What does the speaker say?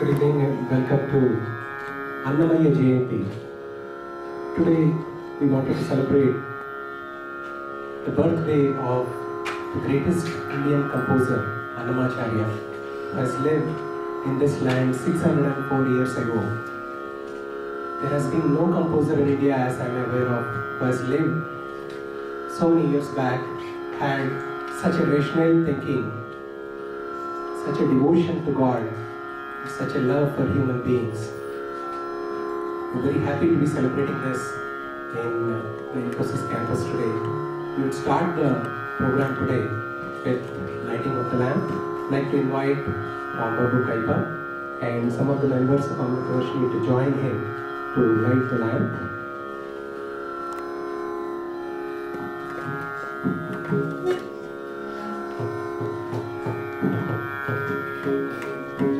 Good evening and welcome to Annamayya Jayanthi. Today we wanted to celebrate the birthday of the greatest Indian composer, Annamacharya, who has lived in this land 604 years ago. There has been no composer in India, as I am aware of, who has lived so many years back, had such a rational thinking, such a devotion to God, such a love for human beings. We're very happy to be celebrating this in uh, the Infosys campus today. We will start the program today with lighting of the lamp. I'd like to invite uh, Babu Kaipa and some of the members of the university to join him to light the lamp. Thank you.